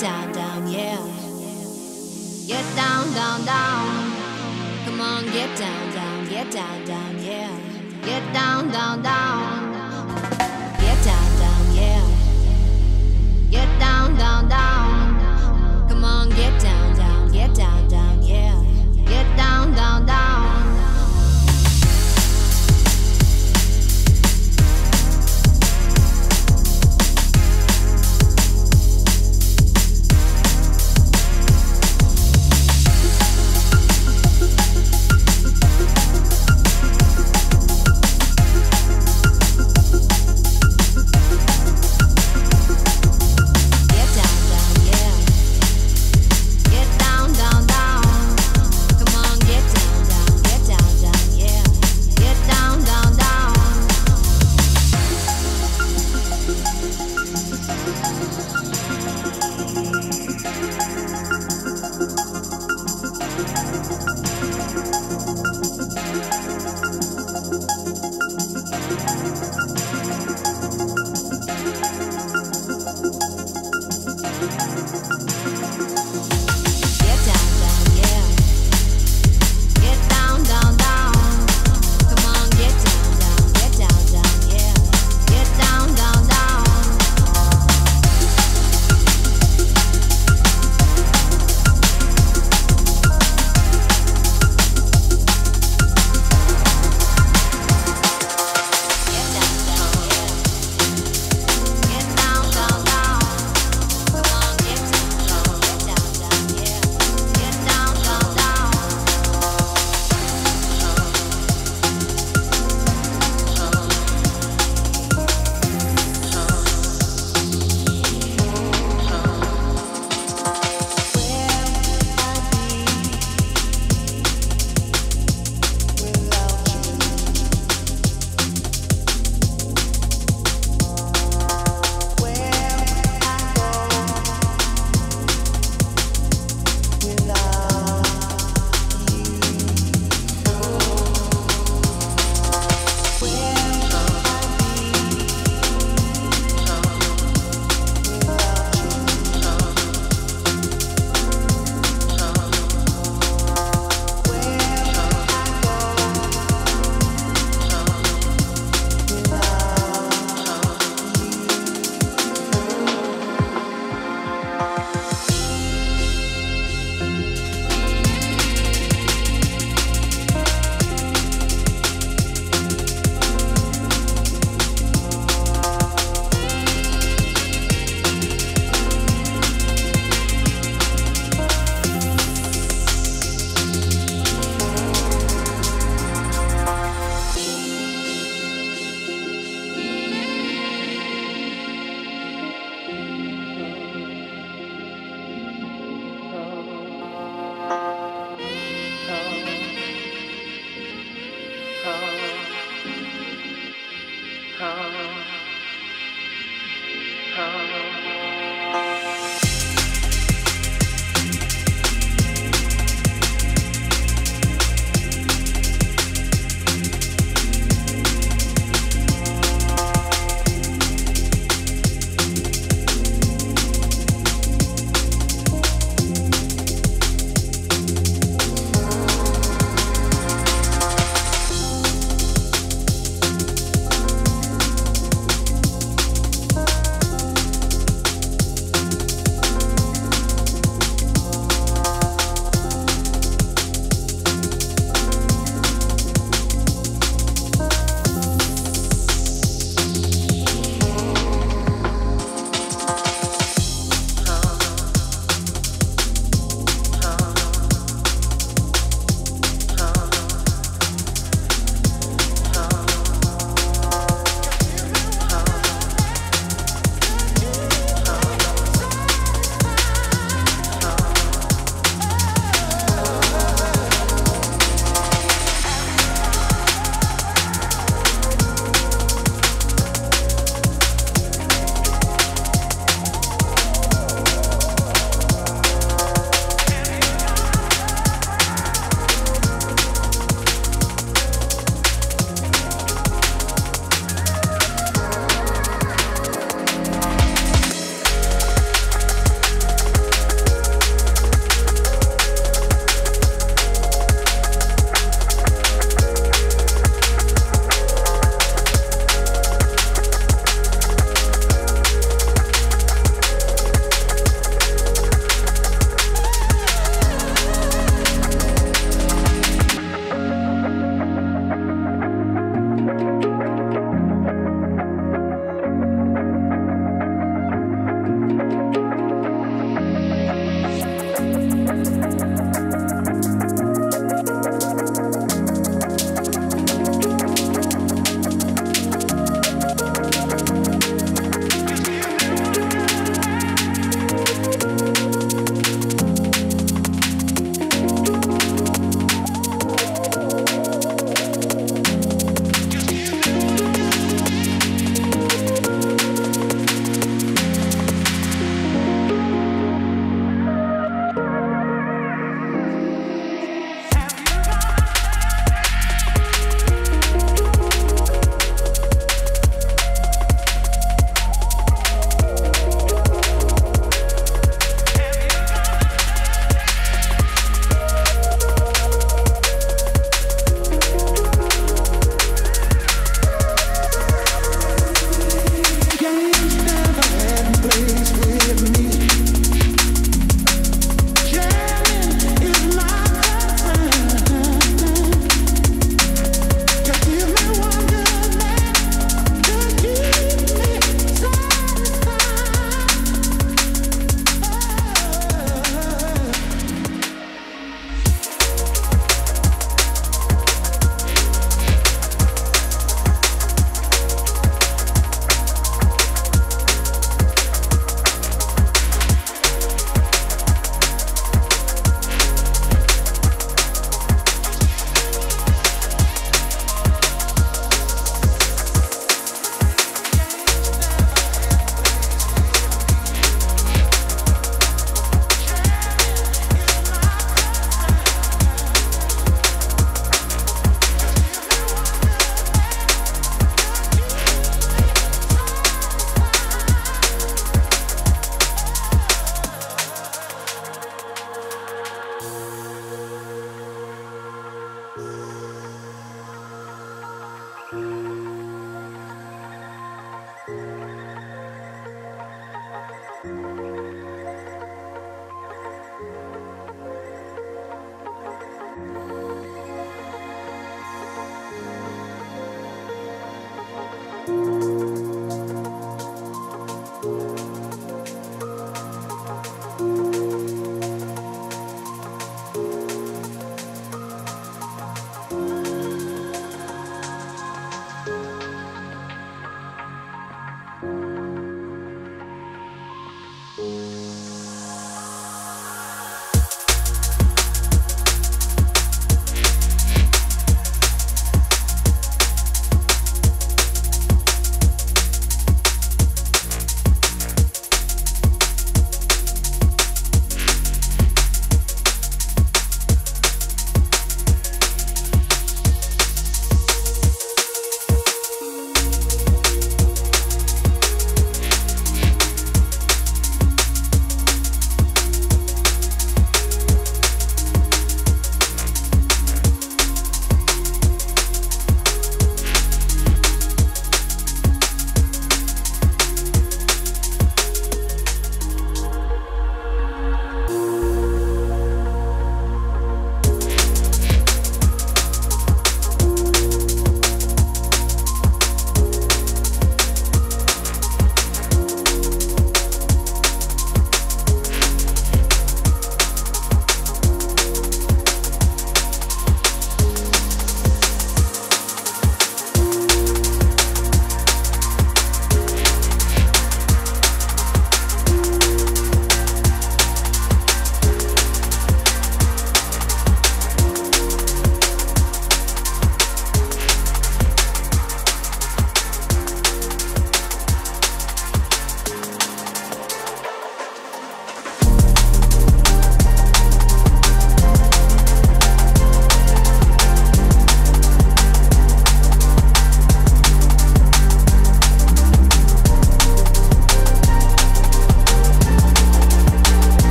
down, down, yeah. Get down, down, down. Come on, get down, down, get down, down, yeah. Get down, down, down.